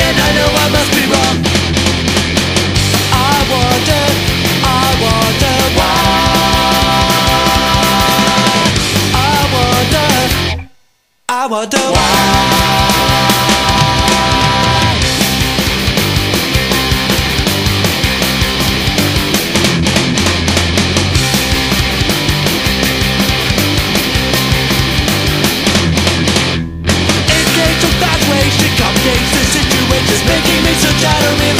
and I know I must be wrong. I wonder, I wonder why. I wonder, I wonder why.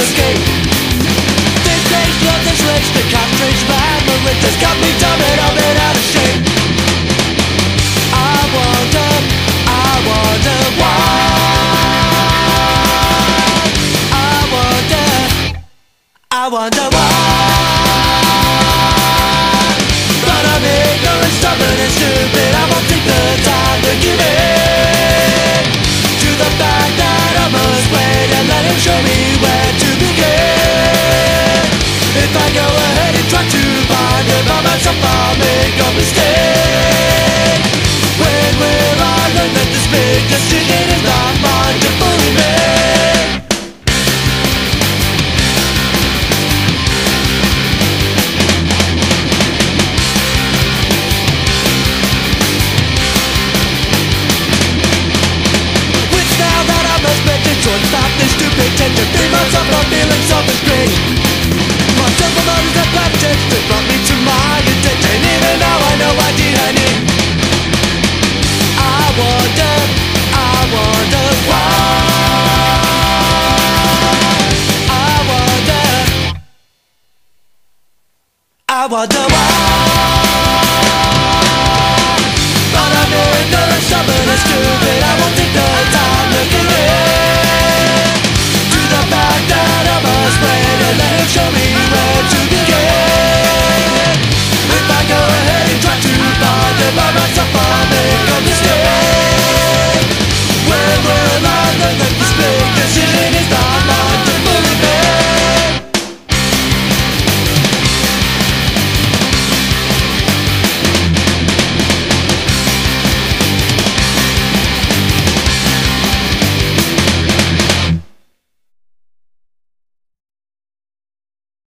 Escape. This the castrates my got me dumb and been out of shape. I wonder, I wonder why. I wonder, I wonder why try to find it by myself I'll make a mistake When will I learn that this big decision is not mine to fully make Stop this stupid tension Free myself from feeling selfish 爱我的王。